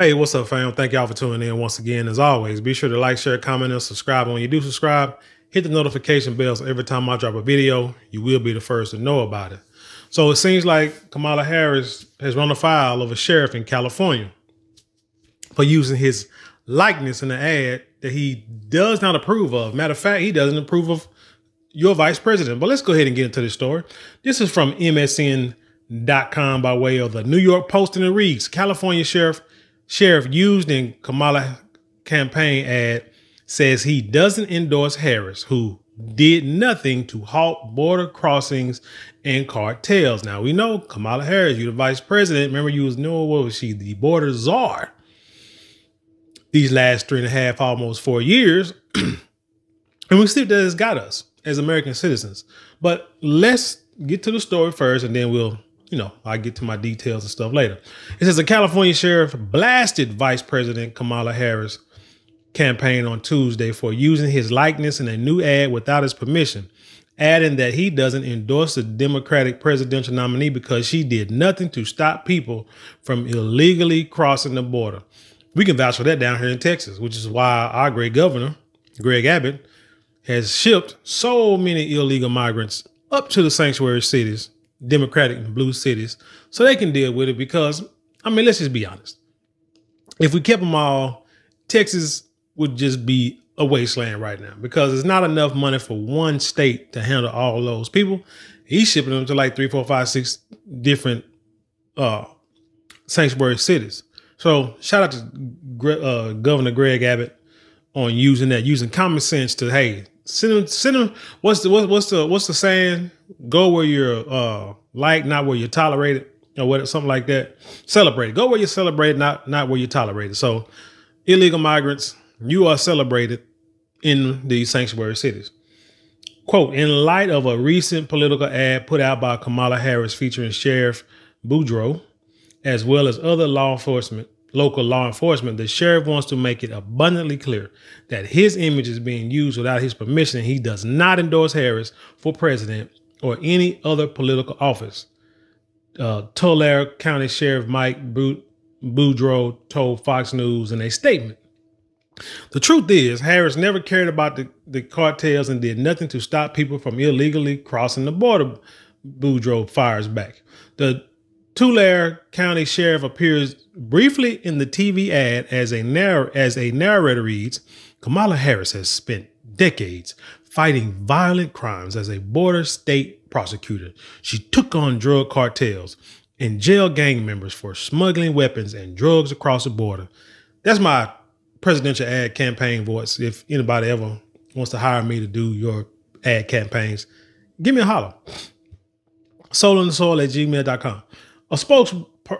Hey, what's up, fam? Thank y'all for tuning in once again. As always, be sure to like, share, comment, and subscribe. When you do subscribe, hit the notification bell so every time I drop a video, you will be the first to know about it. So it seems like Kamala Harris has run afoul of a sheriff in California for using his likeness in an ad that he does not approve of. Matter of fact, he doesn't approve of your vice president. But let's go ahead and get into the story. This is from MSN.com by way of the New York Post, and it reads California Sheriff Sheriff used in Kamala campaign ad says he doesn't endorse Harris, who did nothing to halt border crossings and cartels. Now we know Kamala Harris, you're the vice president. Remember, you was no what was she, the border czar these last three and a half, almost four years. and we see that has got us as American citizens. But let's get to the story first and then we'll you know, I'll get to my details and stuff later. It says a California sheriff blasted Vice President Kamala Harris campaign on Tuesday for using his likeness in a new ad without his permission, adding that he doesn't endorse the Democratic presidential nominee because she did nothing to stop people from illegally crossing the border. We can vouch for that down here in Texas, which is why our great governor, Greg Abbott, has shipped so many illegal migrants up to the sanctuary cities Democratic and blue cities so they can deal with it because, I mean, let's just be honest. If we kept them all, Texas would just be a wasteland right now because there's not enough money for one state to handle all those people. He's shipping them to like three, four, five, six different uh, sanctuary cities. So shout out to uh, Governor Greg Abbott on using that, using common sense to hey, send them. What's the what, what's the what's the saying? Go where you're uh like, not where you're tolerated, or what something like that. Celebrate. Go where you're celebrated, not not where you're tolerated. So, illegal migrants, you are celebrated in these sanctuary cities. Quote, in light of a recent political ad put out by Kamala Harris featuring Sheriff Boudreaux, as well as other law enforcement local law enforcement, the sheriff wants to make it abundantly clear that his image is being used without his permission. He does not endorse Harris for president or any other political office. Uh, Tulare County Sheriff Mike Boudreaux told Fox News in a statement. The truth is, Harris never cared about the, the cartels and did nothing to stop people from illegally crossing the border, Boudreaux fires back. The Tulare County Sheriff appears briefly in the TV ad as a, narr- as a narrator reads Kamala Harris has spent decades fighting violent crimes as a border state prosecutor. She took on drug cartels and jail gang members for smuggling weapons and drugs across the border. That's my presidential ad campaign voice. If anybody ever wants to hire me to do your ad campaigns, give me a holler. Soul the soil at gmail.com. A spokes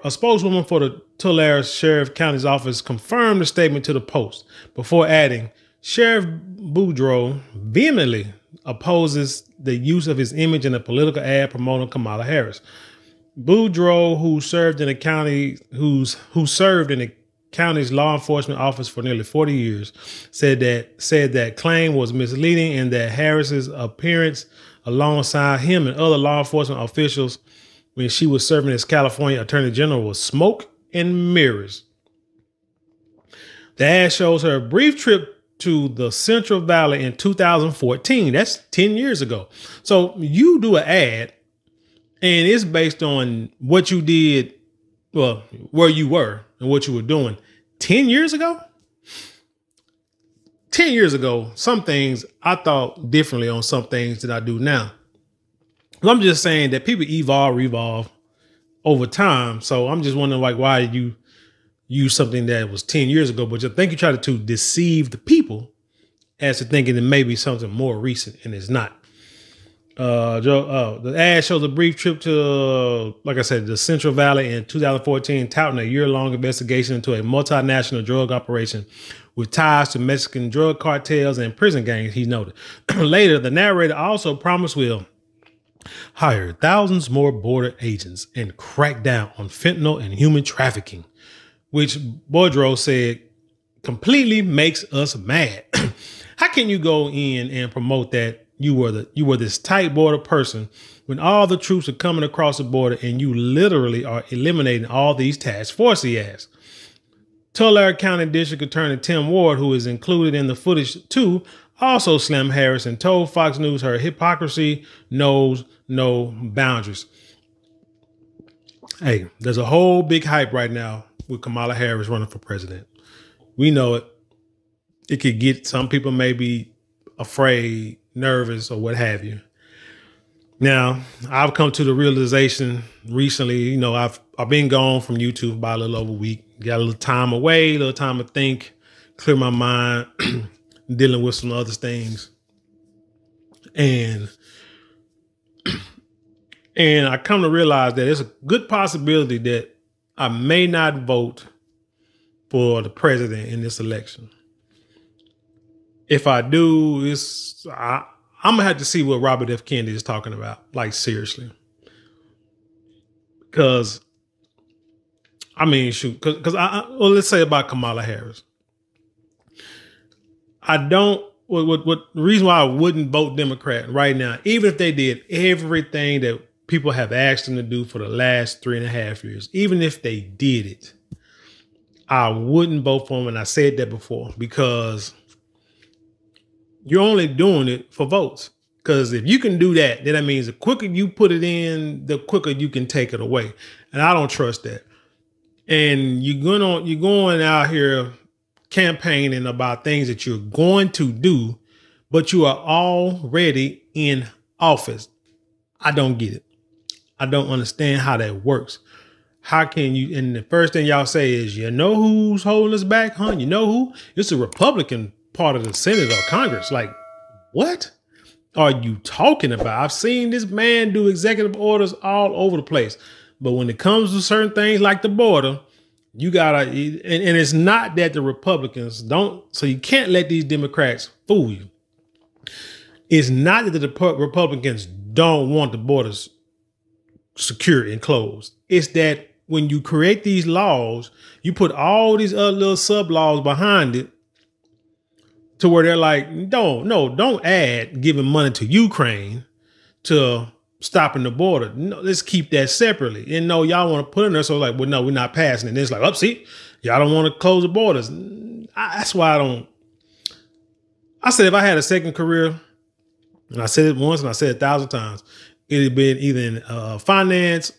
a spokeswoman for the Tulare Sheriff County's office confirmed the statement to the Post before adding, Sheriff Boudreaux vehemently opposes the use of his image in a political ad promoting Kamala Harris. Boudreaux, who served in the county, who's who served in the county's law enforcement office for nearly 40 years, said that said that claim was misleading and that Harris's appearance alongside him and other law enforcement officials when she was serving as California Attorney General was smoke and mirrors. The ad shows her brief trip to the Central Valley in 2014. That's 10 years ago. So you do an ad and it's based on what you did, well, where you were and what you were doing 10 years ago. 10 years ago, some things I thought differently on some things that I do now. I'm just saying that people evolve, revolve over time. So I'm just wondering, like, why you use something that was 10 years ago, but I think you try to deceive the people as to thinking it may be something more recent, and it's not. Uh, Joe, uh, the ad shows a brief trip to, uh, like I said, the Central Valley in 2014, touting a year-long investigation into a multinational drug operation with ties to Mexican drug cartels and prison gangs. He noted. Later, the narrator also promised will hire thousands more border agents, and crack down on fentanyl and human trafficking, which Boudreaux said completely makes us mad. How can you go in and promote that you were the you were this tight border person when all the troops are coming across the border and you literally are eliminating all these task force he has? Tulare County District Attorney Tim Ward, who is included in the footage too, also slammed Harris and told Fox News her hypocrisy knows no boundaries. Hey, there's a whole big hype right now with Kamala Harris running for president. We know it. It could get some people maybe afraid, nervous, or what have you. Now, I've come to the realization recently, you know, I've I've been gone from YouTube by a little over a week. Got a little time away, a little time to think, clear my mind, dealing with some other things. And and I come to realize that it's a good possibility that I may not vote for the president in this election. If I do, it's I, I'm gonna have to see what Robert F. Kennedy is talking about. Like seriously, because I mean, shoot, because I well, let's say about Kamala Harris. I don't. What, what what the reason why I wouldn't vote Democrat right now, even if they did everything that people have asked them to do for the last three and a half years, even if they did it, I wouldn't vote for them. And I said that before because you're only doing it for votes. Because if you can do that, then that means the quicker you put it in, the quicker you can take it away. And I don't trust that. And you're going you're going out here campaigning about things that you're going to do, but you are already in office. I don't get it. I don't understand how that works. How can you? And the first thing y'all say is, you know who's holding us back, huh? You know who? It's a Republican part of the Senate or Congress. Like, what are you talking about? I've seen this man do executive orders all over the place. But when it comes to certain things like the border, you gotta, and, and it's not that the Republicans don't, so you can't let these Democrats fool you. It's not that the Republicans don't want the borders secure and closed. It's that when you create these laws, you put all these other little sub laws behind it to where they're like, don't, no, don't add giving money to Ukraine to stopping the border. No, let's keep that separately. And no, y'all want to put in there. So like, well, no, we're not passing it. And it's like, up, oh, see, y'all don't want to close the borders. I, that's why I don't. I said if I had a second career, and I said it once and I said it a thousand times, it'd been either in uh, finance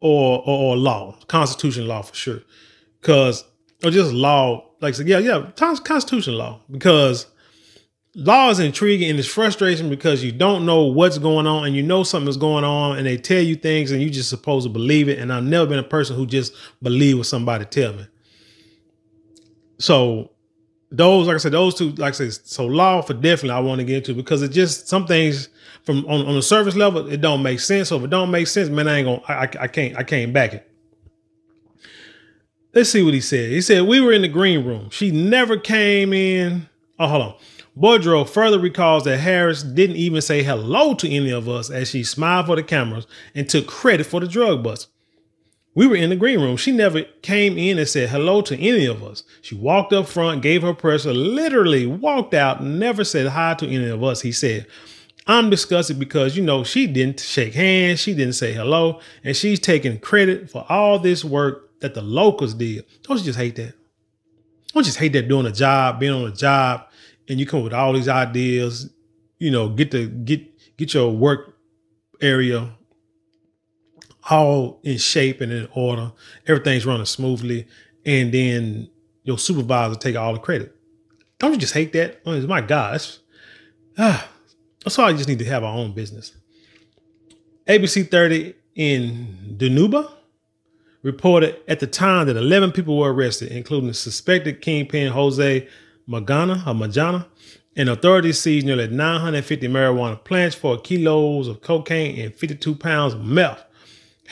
or, or, or law, constitution law for sure, because or just law like so yeah yeah constitution law. Because law is intriguing and it's frustration because you don't know what's going on and you know something's going on and they tell you things and you just supposed to believe it. And i've never been a person who just believe what somebody tell me. So those like i said those two like i said so law for definitely i want to get into because it just some things from on, on the surface level it don't make sense so if it don't make sense man i ain't gonna i, I can't i can't back it Let's see what he said. He said, We were in the green room. She never came in. Oh, hold on. Boudreaux further recalls that Harris didn't even say hello to any of us as she smiled for the cameras and took credit for the drug bust. We were in the green room. She never came in and said hello to any of us. She walked up front, gave her presser, literally walked out, never said hi to any of us. He said, I'm disgusted because, you know, she didn't shake hands, she didn't say hello, and she's taking credit for all this work that the locals did. Don't you just hate that? Don't you just hate that doing a job, being on a job, and you come up with all these ideas, you know, get the get get your work area all in shape and in order. Everything's running smoothly, and then your supervisor take all the credit. Don't you just hate that? Oh, my God, that's, ah, that's why I just need to have our own business. ABC 30 in Dinuba reported at the time that 11 people were arrested, including the suspected kingpin Jose Magana or Magana. and authorities seized nearly 950 marijuana plants for kilos of cocaine and 52 pounds of meth.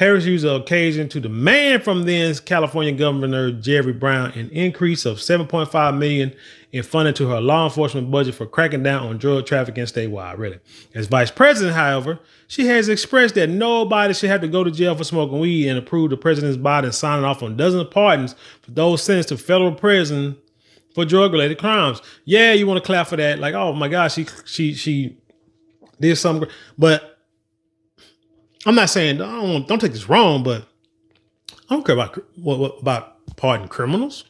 Harris used the occasion to demand from then California Governor Jerry Brown an increase of 7.5 million in funding to her law enforcement budget for cracking down on drug trafficking statewide. Really, as vice president, however, she has expressed that nobody should have to go to jail for smoking weed and approved the president's Biden signing off on dozens of pardons for those sentenced to federal prison for drug-related crimes. Yeah, you want to clap for that? Like, oh my gosh, she she she did something, but I'm not saying don't don't take this wrong, but I don't care about what, what about pardon criminals.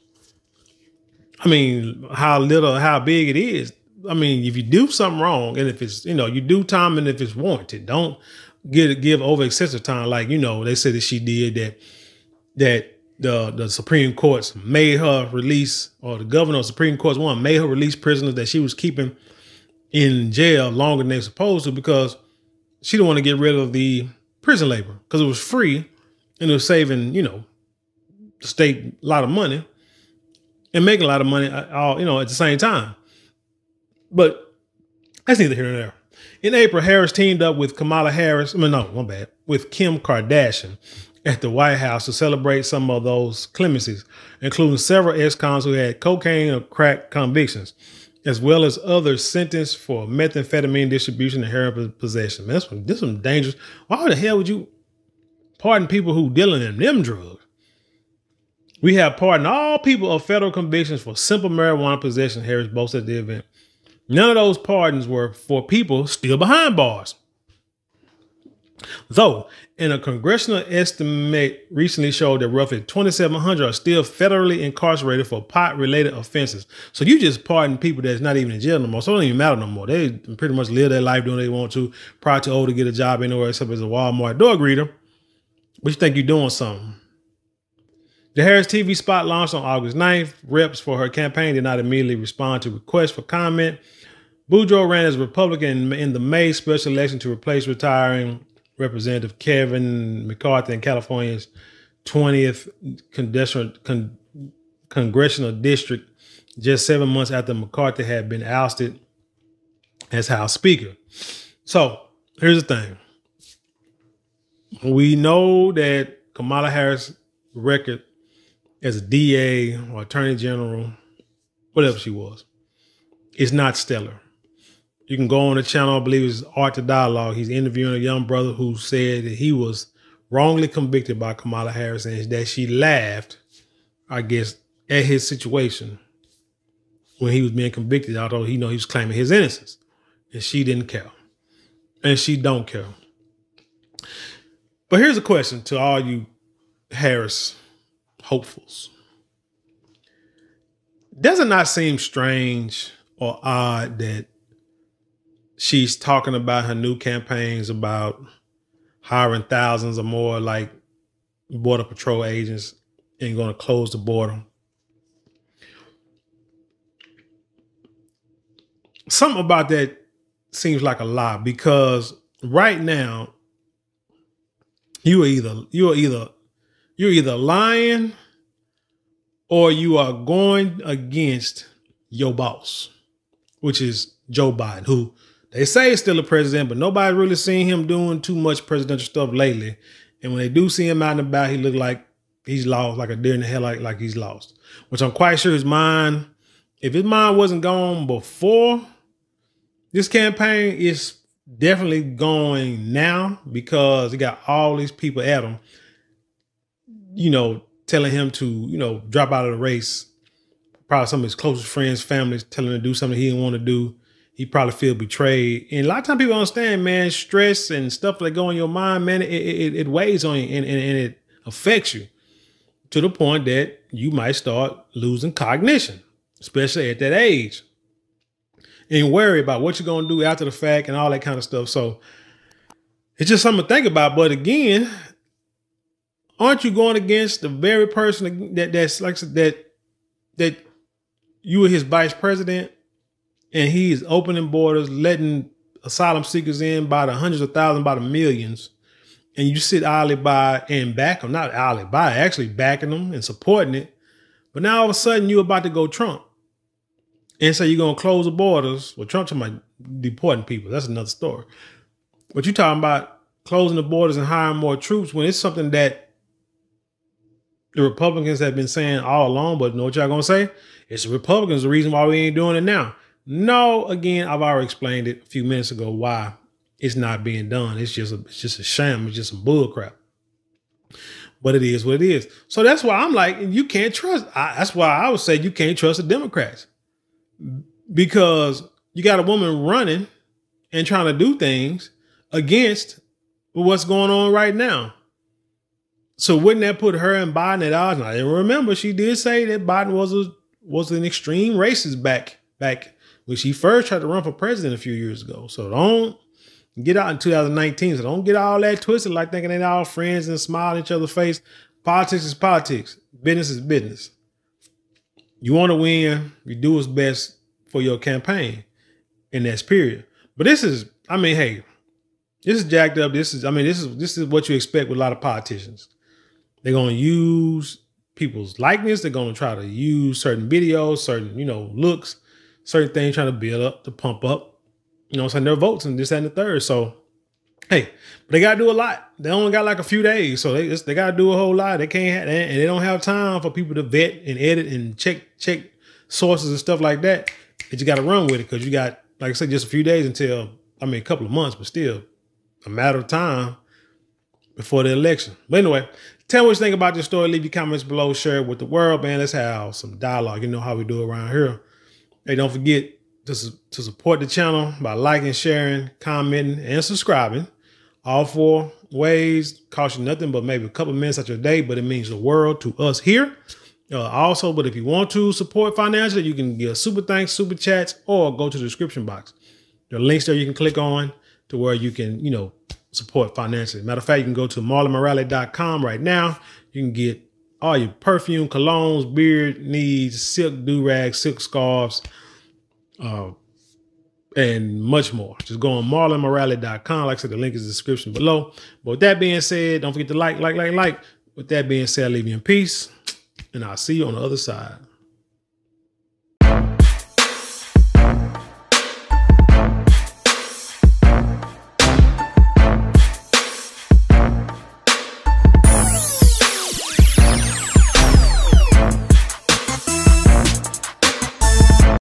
I mean, how little, how big it is. I mean, if you do something wrong, and if it's you know you do time, and if it's warranted, don't give give over excessive time. Like you know, they said that she did that that the the Supreme Court's made her release, or the governor of Supreme Court's one made her release prisoners that she was keeping in jail longer than they supposed to because she didn't want to get rid of the prison labor because it was free and it was saving you know the state a lot of money and making a lot of money uh, all you know at the same time. But that's neither here nor there. In April, Harris teamed up with Kamala Harris. I mean, no, one bad, with Kim Kardashian at the White House to celebrate some of those clemencies, including several ex-cons who had cocaine or crack convictions, as well as others sentenced for methamphetamine distribution and heroin possession. Man, this, this is some dangerous. Why the hell would you pardon people who dealing in them drugs? We have pardoned all people of federal convictions for simple marijuana possession, Harris boasted at the event. None of those pardons were for people still behind bars. Though, in a congressional estimate recently showed that roughly 2,700 are still federally incarcerated for pot related offenses. So you just pardon people that's not even in jail no more. So it don't even matter no more. They pretty much live their life doing what they want to, prior to old to get a job anywhere except as a Walmart door greeter. But you think you're doing something. The Harris TV spot launched on August 9th. Reps for her campaign did not immediately respond to requests for comment. Boudreaux ran as Republican in the May special election to replace retiring Representative Kevin McCarthy in California's 20th congressional, con, congressional district just seven months after McCarthy had been ousted as House Speaker. So here's the thing. We know that Kamala Harris' record as a DA or attorney general, whatever she was, is not stellar. You can go on the channel, I believe it's Art of Dialogue. He's interviewing a young brother who said that he was wrongly convicted by Kamala Harris and that she laughed, I guess, at his situation when he was being convicted, although he know he was claiming his innocence. And she didn't care. And she don't care. But here's a question to all you Harris hopefuls. Does it not seem strange or odd that she's talking about her new campaigns about hiring thousands or more like border patrol agents and going to close the border? Something about that seems like a lie because right now you are either you are either you're either lying or you are going against your boss, which is Joe Biden, who they say he's still a president, but nobody really seen him doing too much presidential stuff lately. And when they do see him out and about, he look like he's lost, like a deer in the headlight, like he's lost. Which I'm quite sure his mind, if his mind wasn't gone before this campaign, is definitely going now because he got all these people at him you know, telling him to, you know, drop out of the race. Probably some of his closest friends, families telling him to do something he didn't want to do. He probably feel betrayed. And a lot of times people don't understand, man, stress and stuff that go in your mind, man, it, it, it weighs on you and, and, and it affects you to the point that you might start losing cognition, especially at that age. And worry about what you're going to do after the fact and all that kind of stuff. So it's just something to think about. But again, aren't you going against the very person that that's like that that you were his vice president and he's opening borders, letting asylum seekers in by the hundreds of thousands, by the millions, and you sit idly by and back them, not idly by, actually backing them and supporting it. But now all of a sudden you're about to go Trump. And so you're gonna close the borders. Well, Trump talking about deporting people. That's another story. But you're talking about closing the borders and hiring more troops when it's something that the Republicans have been saying all along, but know what y'all gonna say? It's the Republicans the reason why we ain't doing it now. No, again, I've already explained it a few minutes ago why it's not being done. It's just a, it's just a sham. It's just some bull crap. But it is what it is. So that's why I'm like, you can't trust. I, that's why I would say you can't trust the Democrats because you got a woman running and trying to do things against what's going on right now. So wouldn't that put her and Biden at odds? And remember, she did say that Biden was a was an extreme racist back back when she first tried to run for president a few years ago. So don't get out in 2019. So don't get all that twisted like thinking they all friends and smile in each other's face. Politics is politics. Business is business. You want to win, you do what's best for your campaign in that period. But this is, I mean, hey, this is jacked up. This is, I mean, this is this is what you expect with a lot of politicians. They're gonna use people's likeness. They're gonna try to use certain videos, certain, you know, looks, certain things trying to build up, to pump up, you know, saying their votes and this and the third. So hey, but they gotta do a lot. They only got like a few days, so they just, they gotta do a whole lot. They can't, have, and they don't have time for people to vet and edit and check check sources and stuff like that. That you got to run with it because you got, like I said, just a few days until I mean, a couple of months, but still a matter of time before the election. But anyway, tell me what you think about this story. Leave your comments below. Share it with the world, man. Let's have some dialogue. You know how we do around here. Hey, don't forget to, to support the channel by liking, sharing, commenting, and subscribing. All four ways cost you nothing but maybe a couple minutes out your day, but it means the world to us here. Uh, also, but if you want to support financially, you can give super thanks, super chats, or go to the description box. There are links there you can click on to where you can, you know, support financially. Matter of fact, you can go to marlonmaralli.com right now. You can get all your perfume, colognes, beard needs, silk do-rags, silk scarves, uh, and much more. Just go on marlonmaralli.com. Like I said, the link is in the description below. But with that being said, don't forget to like, like, like, like. With that being said, I leave you in peace, and I'll see you on the other side.